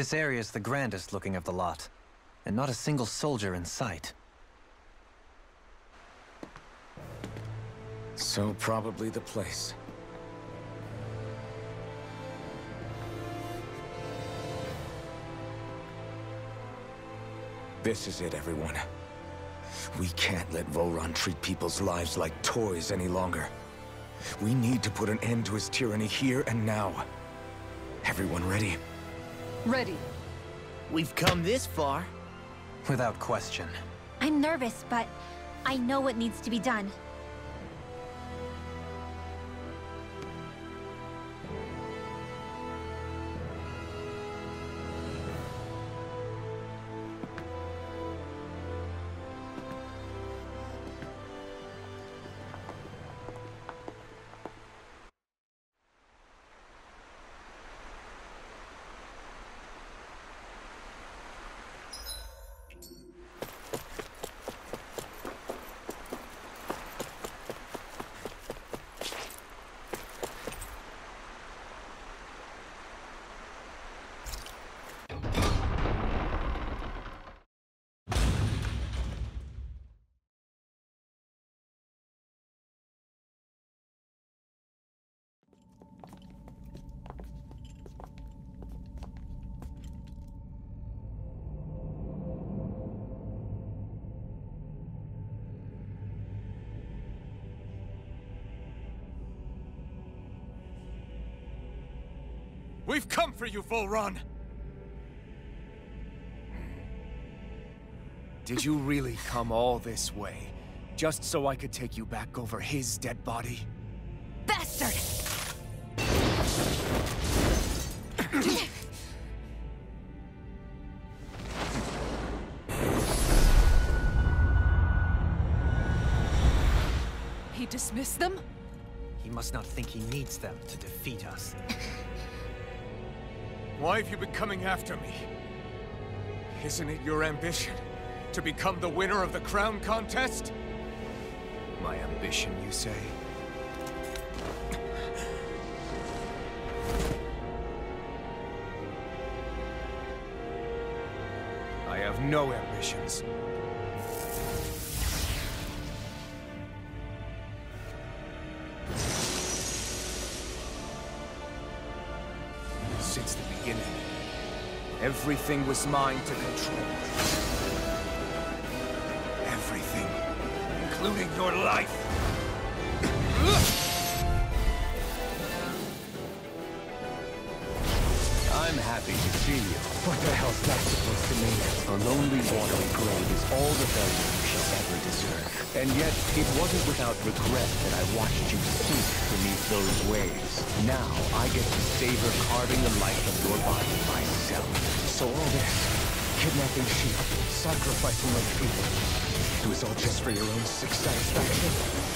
This area is the grandest looking of the lot, and not a single soldier in sight. So probably the place. This is it, everyone. We can't let Vholran treat people's lives like toys any longer. We need to put an end to his tyranny here and now. Everyone ready? Ready. We've come this far. Without question. I'm nervous, but I know what needs to be done. We've come for you, Vholran! Did you really come all this way? Just so I could take you back over his dead body? Bastard! he dismissed them? He must not think he needs them to defeat us. Why have you been coming after me? Isn't it your ambition to become the winner of the crown contest? My ambition, you say? I have no ambitions. Everything was mine to control. Everything, including your life. Happy to see you. What the hell's that supposed to mean? A lonely, watery grave is all the value you shall ever deserve. And yet, it wasn't without regret that I watched you sink beneath those waves. Now, I get to savor carving the life of your body myself. So all this, kidnapping sheep, sacrificing those people, it was all just for your own sick satisfaction?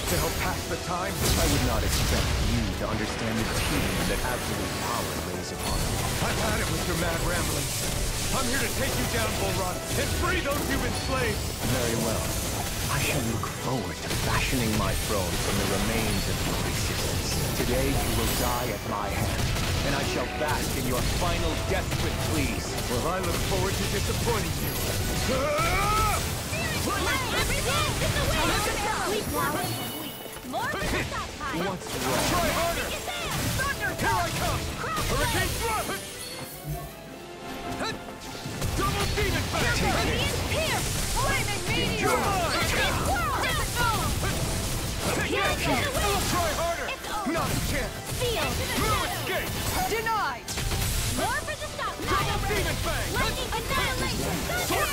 To help pass the time? I would not expect you to understand the tyranny that absolute power lays upon you. I've had it with your mad rambling. I'm here to take you down, Vholran, and free those human slaves! Very well. I shall look forward to fashioning my throne from the remains of your resistance. Today you will die at my hand, and I shall bask in your final desperate pleas. Well, I look forward to disappointing you. What's wrong? Try harder! Here I come! Hurricane thrust! Double demon fang! You're mine! Try harder! Not a chance! No escape! Denied! Double demon fang! Sword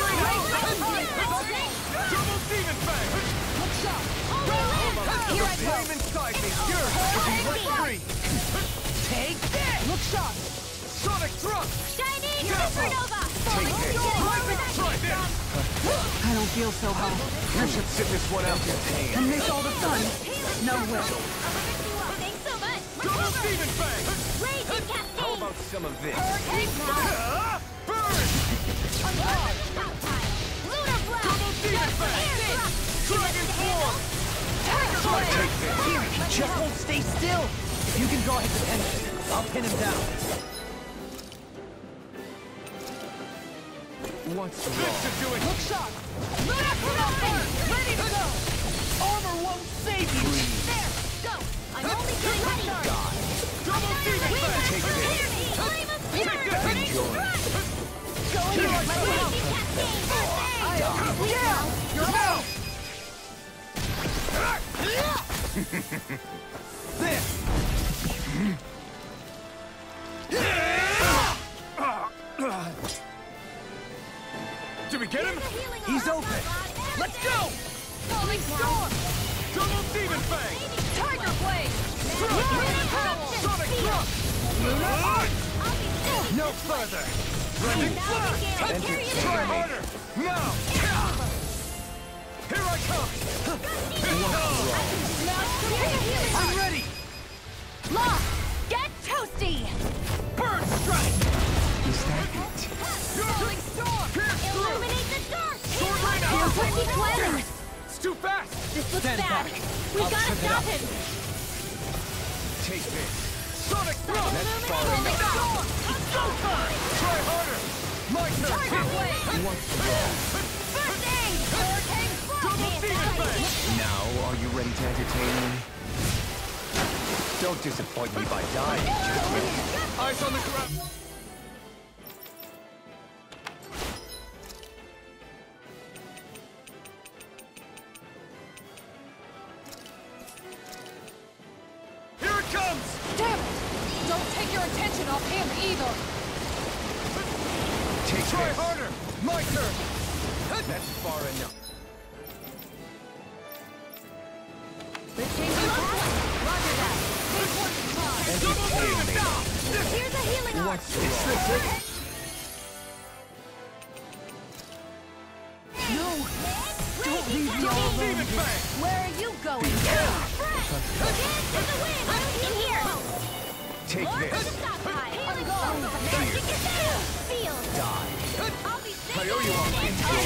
Double demon fang! Here I go! Inside me! Yours will be! Take this! Look sharp! Sonic thrust! Shining Supernova! Try this! I don't feel so hot. You should sit this one out in pain. And miss all the fun. No way. Thanks so much! Double demon fang! Raging How Cascade! about some of this? Ah! Burn! Lunar Blast! Double demon fang! Dragon swarm! Here, he just won't stay still! If you can draw his attention, I'll pin him down. What's This wrong? should do it! Look sharp! Look up from up there! Ready to go! Armor won't save you! There! Go! I'm only getting ready! Double demon fang! Take this. Flame of fury! Enjoy. Go in your My raging cascade! Yeah! You're out! Did we get him? He's open! Let's go! Falling storm! Double demon fang! Tiger blade! Sonic drop! No further! Blending blast! Try Entertain me. harder! Now! Here I come! I'm ready! Lock! Get toasty! Burn strike! It's too fast! This looks bad. We gotta stop him! Take this. Sonic time! Try harder! My turn! Blade! What's wrong? First aid! Hurricane Double fang! Now, are you ready to entertain? Don't disappoint me by dying, gentlemen. Eyes on the ground! I owe you one. Enjoy!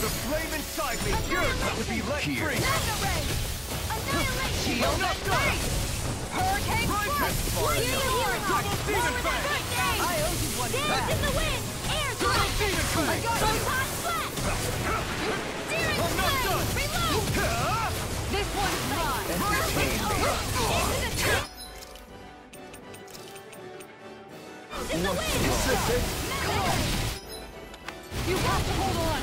The flame inside me yearns to be let Here. free! Annihilation! Shield up done! Hurricane Right Frost! fist! Fire healing arc! Double demon fang! I owe you one Dance in the wind! Air Double demon fang! Proton flat! Searing I'm not flame! done. Reload! This one's mine! Entertain me. Into the! In the wind! You have to hold on!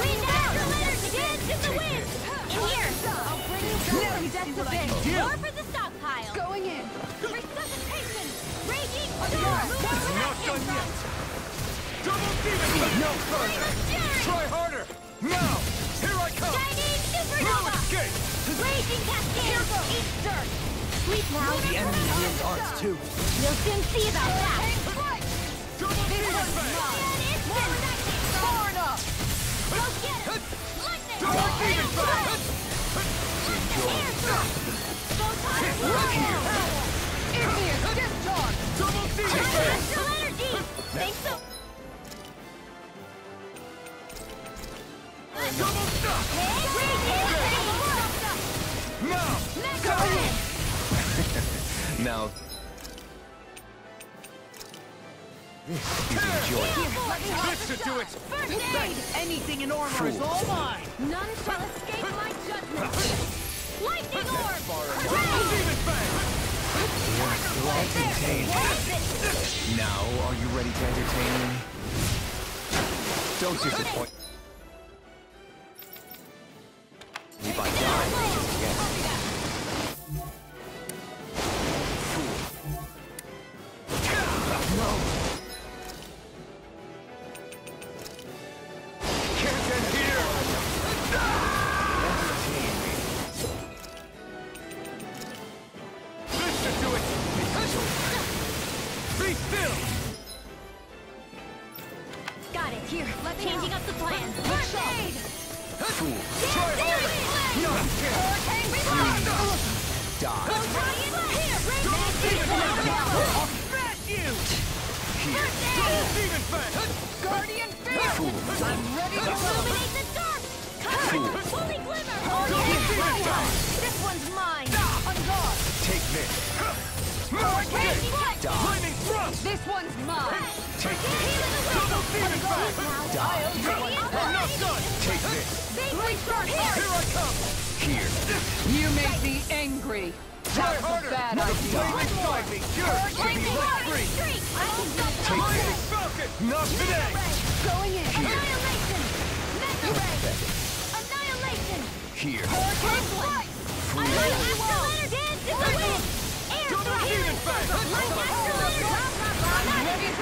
Wind arrow energy! Dance in the wind! In here! I'll bring you down! That's the thing! More for the stockpile! Going in! Resuscitation! Raging storm! It's not done yet! Double demon fang! No further! Try harder! Now! Here I come! Shining No supernova! escape! Raging cascade! Eat dirt! Sleep now! The enemy wields arts too. We'll soon see about that! Double demon lightning! Far enough! Go get him! Be still! Got it. Here, let changing up the plan. First aid! Fool. Try harder! No! Hurricane Reload! Die. I'll smash you! Double demon fang! Guardian Fear! Fool. I'm ready to move! Illuminate the dark! Fool. Holy glimmer! This one's mine! On guard! Take this. More Raging This one's mine! Take this. Double demon fang! I owe. I'm not done! Take this. Restart here! Here I come! Here. You make me angry. Try That was a harder! bad The idea. flame inside me yearns to be let free! Take this. Falcon! Not today! Going in. Annihilation! Mega! Annihilation! Here. Hurricane Blast! I like Astral Letter Dance in the wind! Double Thrust! demon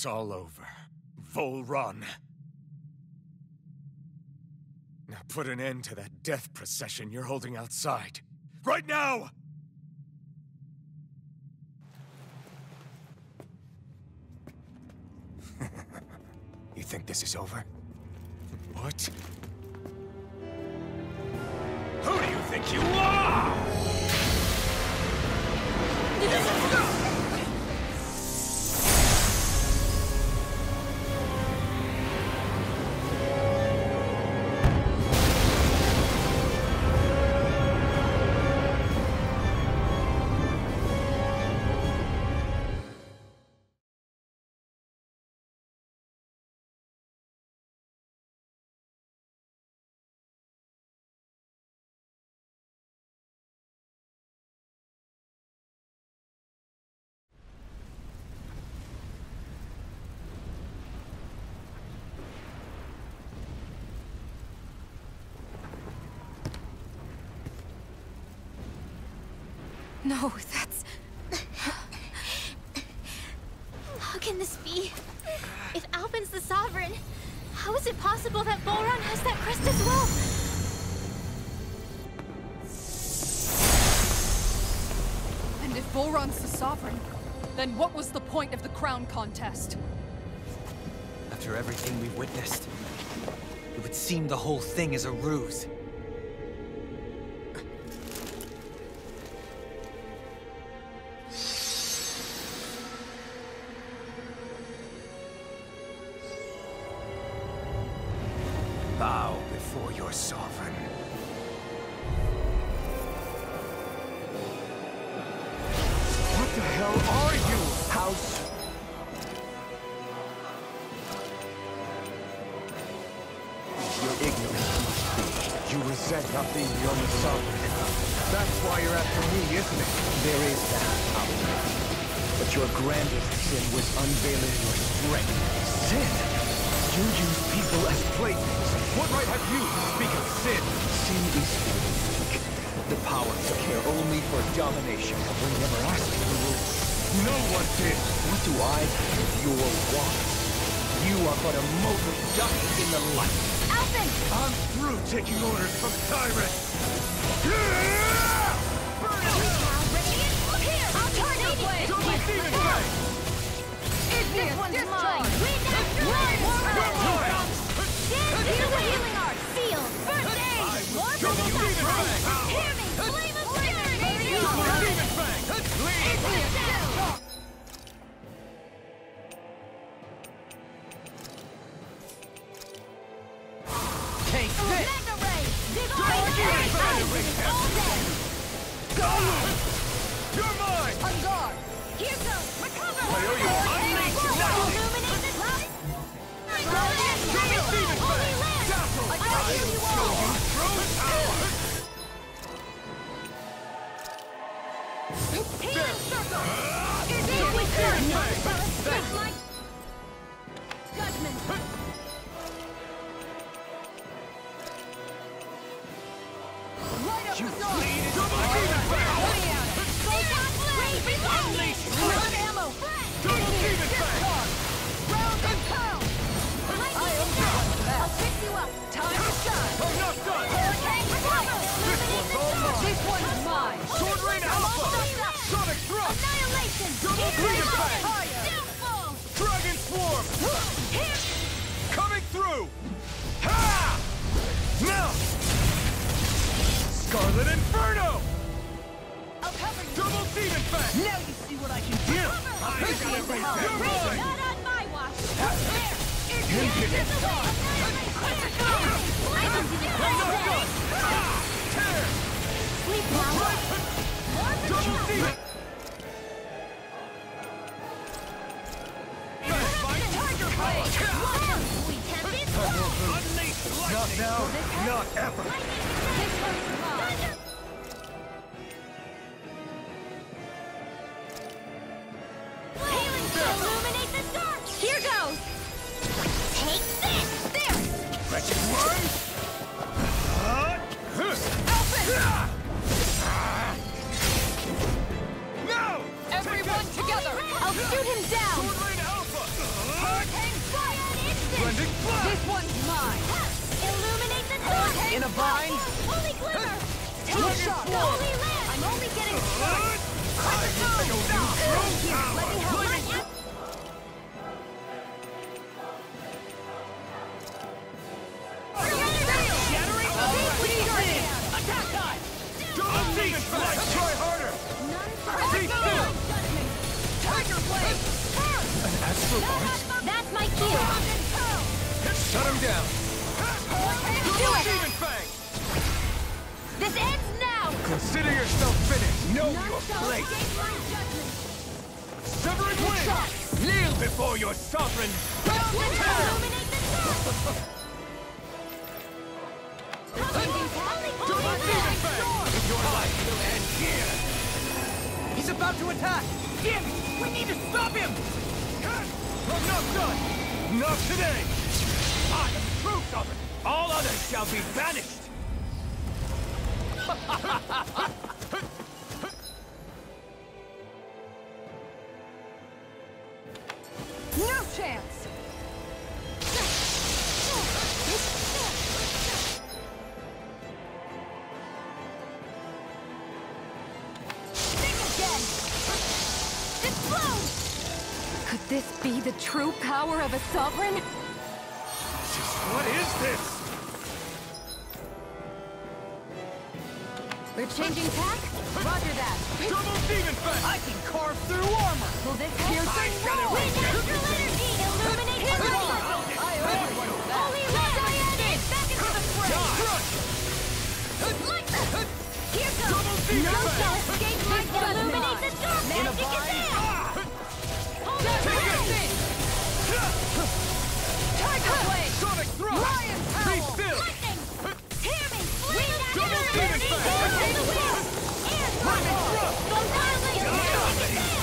It's all over. Vholran. Now put an end to that death procession you're holding outside. Right now! you think this is over? What? No, that's... How can this be? If Alphen's the Sovereign, how is it possible that Vholran has that crest as well? And if Vholran's the Sovereign, then what was the point of the crown contest? After everything we've witnessed, it would seem the whole thing is a ruse. Sin? Sin is weak. The power to care only for domination. We never asked for rules. No one did. What do I with your wants? You are but a mote of dust in the light. Alphen! I'm through taking orders from tyrants! Now, Radiant! Here! I'll turn it away! Double demon fang! This one's mine! Wind after wind! Stand here with healing art! Seal! First aid! Hear me! Flame of tyranny! Double demon Healing circle! Think we could! Take Demon Fang! Dragon Swarm! Coming through! Ha! Now! Scarlet Inferno! I'll cover you! Double Demon Fang! Now you see what I can do! Help! You're mine! Not on my watch! There! Infinite! This way! I can do this! Tear! Sleep now! Double Demon! Not now, not ever! Shut him down! Do it! This ends now! Consider yourself finished! Know None your place! Severing Wings! Kneel before your sovereign! Your life! He's about to attack! It! We need to stop him! I'm done! Oh, Not today! I am true sovereign! All others shall be banished! true power of a sovereign? Just What is this? We're changing tack? Roger that. Double Demon Fang! I can carve through armor! Will this pierce I shall Wind erase Astral Energy! Illuminate the dark! Holy Red Diadem! Back into the fray! Lightning! Here goes! Double Demon No shall escape my Illuminate the dark! Magic Thrust! Lion Be still! Lightning! Hear me! Wind Double Demon Fang! Into the wind! Air power! Annihilate! Magic is in!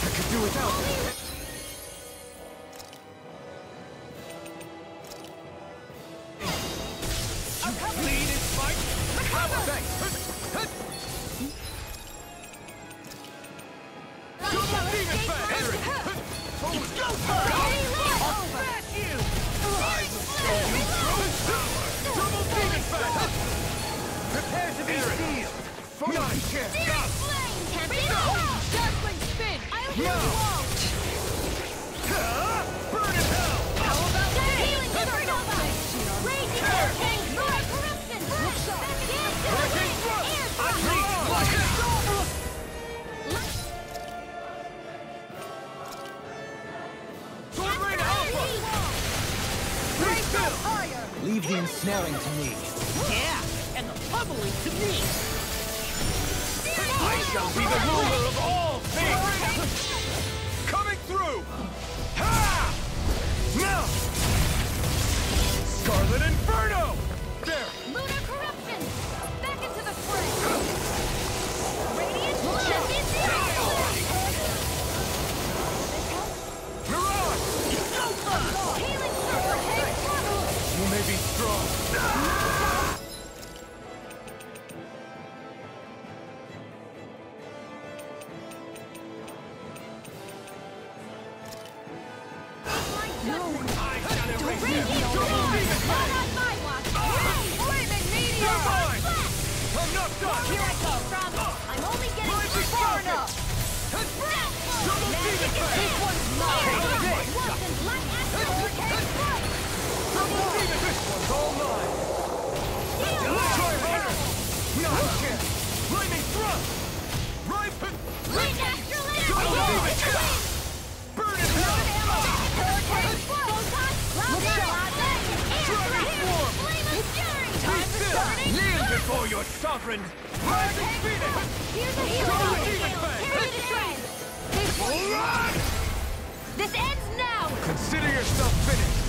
I could do without Holy Leave the ensnaring to me. Yeah, and the pummeling to me. I shall be the ruler of all things! Coming through! Ha! Now! Scarlet Inferno! Before your sovereign! Rising Phoenix! Here's a healing Go, art Demon! Fang! Tear it to shreds! Alright! This ends now! Consider yourself finished!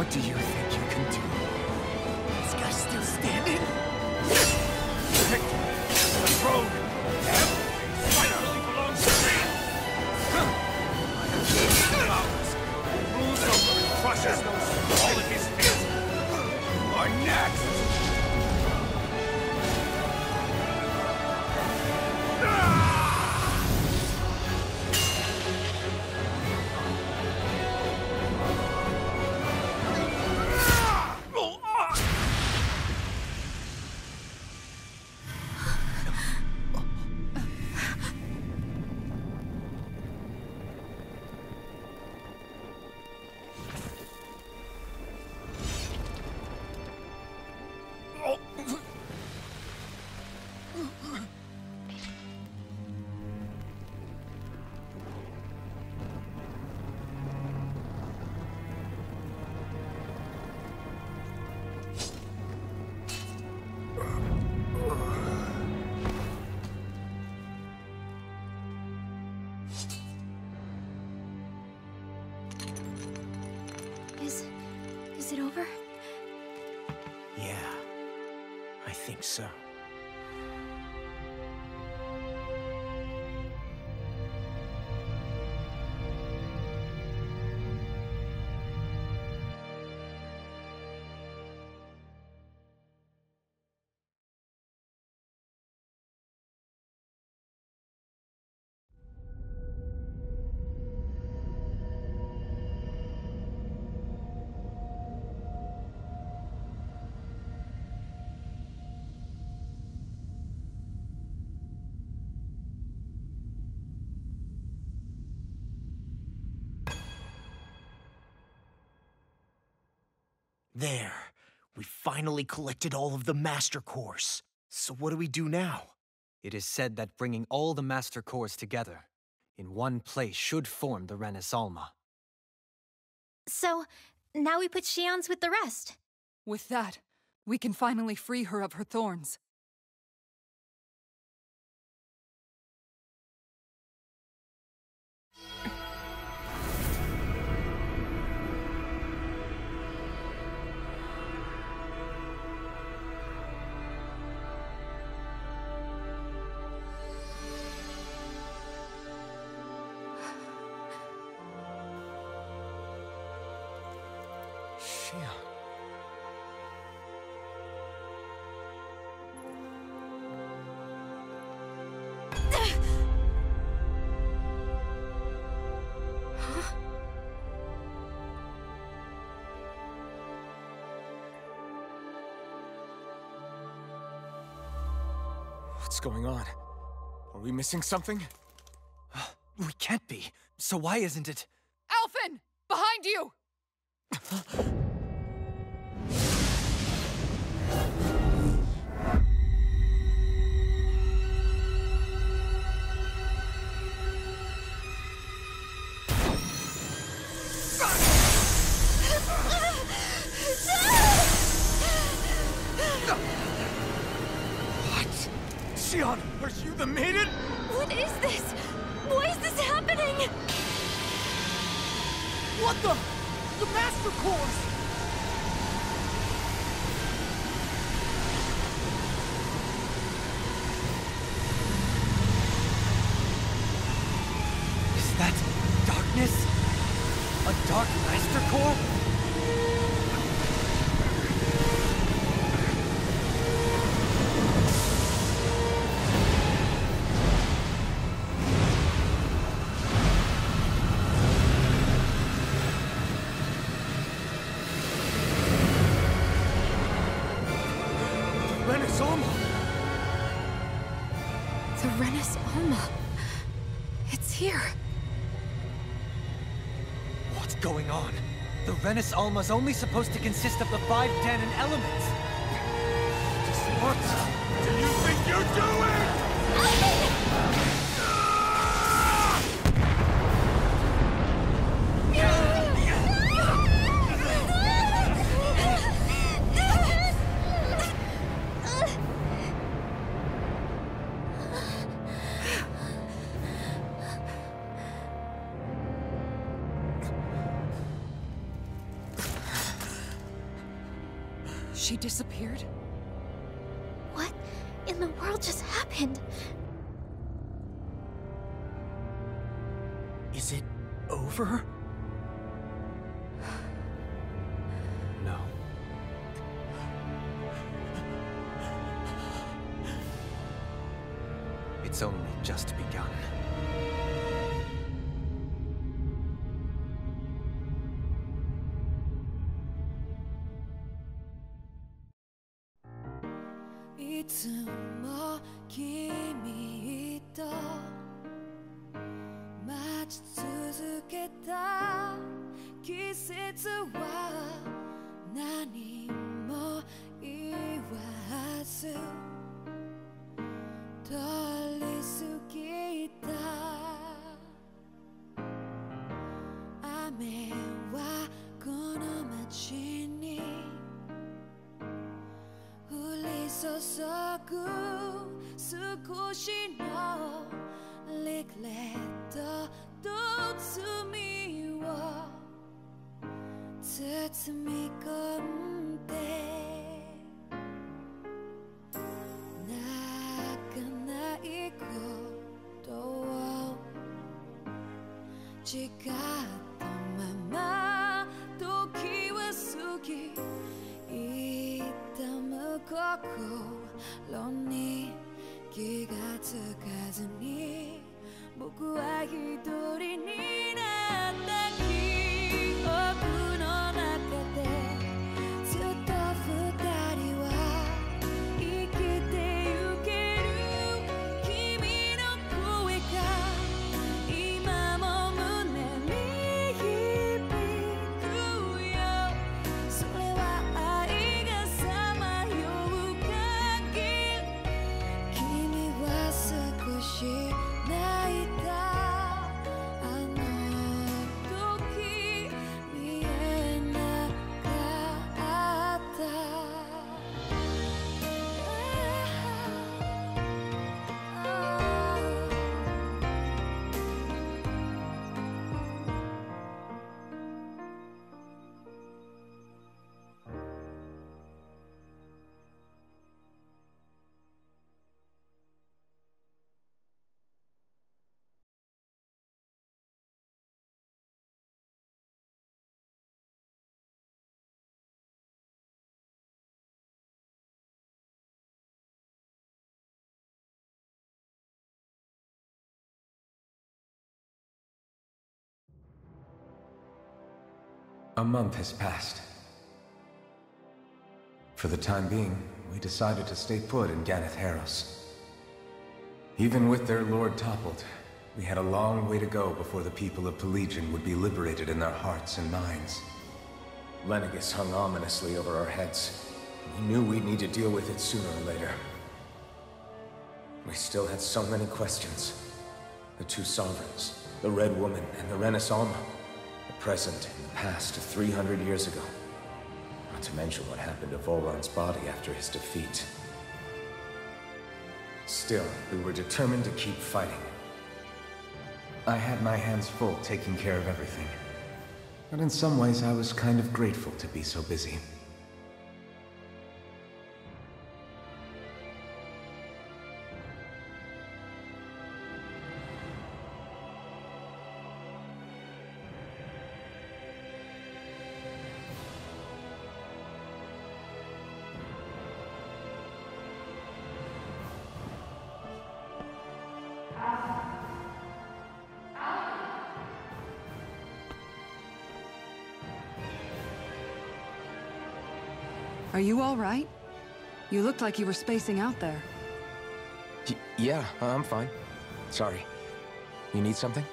What do you think you can do? This guy's still standing? The There. We finally collected all of the Master Cores. So what do we do now? It is said that bringing all the Master Cores together in one place should form the Rena Alma. So, now we put Shionne's with the rest. With that, we can finally free her of her thorns. On? Are we missing something? We can't be. So why isn't it? Alphen! Behind you! Are you the maiden? What is this? Why is this happening? What the? The Master Cores! Alma. It's here. What's going on? The Rena Alma's only supposed to consist of the five Dahnan elements. What do you think you're doing? Over? No. It's only just begun. "誓ったまま時は過ぎ痛む心に気がつかずに僕は一人 A month has passed. For the time being, we decided to stay put in Ganath Haros. Even with their lord toppled, we had a long way to go before the people of Pelegion would be liberated in their hearts and minds. Lenegis hung ominously over our heads. We knew we'd need to deal with it sooner or later. We still had so many questions. The two sovereigns, the Red Woman and the Rena Alma. The present and the past of 300 years ago. Not to mention what happened to Vholran's body after his defeat. Still, we were determined to keep fighting. I had my hands full taking care of everything. But in some ways, I was kind of grateful to be so busy. Are you all right? You looked like you were spacing out there. Y yeah, I'm fine. Sorry. You need something?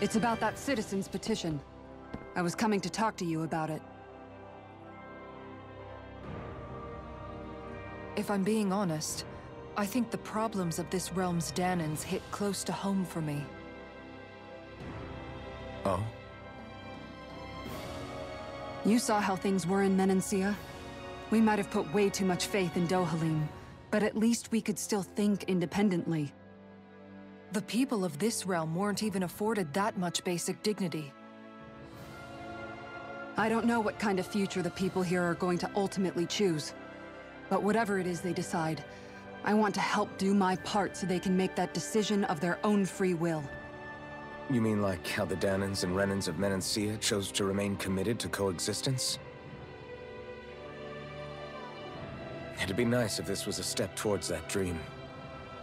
It's about that citizen's petition. I was coming to talk to you about it. If I'm being honest, I think the problems of this realm's Dahnans hit close to home for me. Oh? You saw how things were in Menancia. We might have put way too much faith in Dohalim, but at least we could still think independently. The people of this realm weren't even afforded that much basic dignity. I don't know what kind of future the people here are going to ultimately choose. But whatever it is they decide, I want to help do my part so they can make that decision of their own free will. You mean like how the Dahnans and Renans of Menancia chose to remain committed to coexistence? It'd be nice if this was a step towards that dream.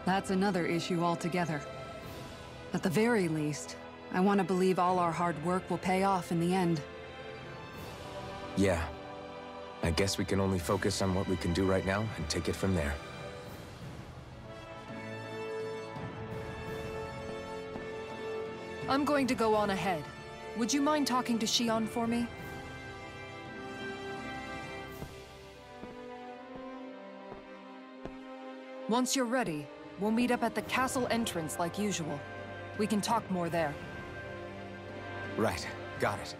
That's another issue altogether. At the very least, I want to believe all our hard work will pay off in the end. Yeah. I guess we can only focus on what we can do right now and take it from there. I'm going to go on ahead. Would you mind talking to Shionne for me? Once you're ready, we'll meet up at the castle entrance like usual. We can talk more there. Right. Got it.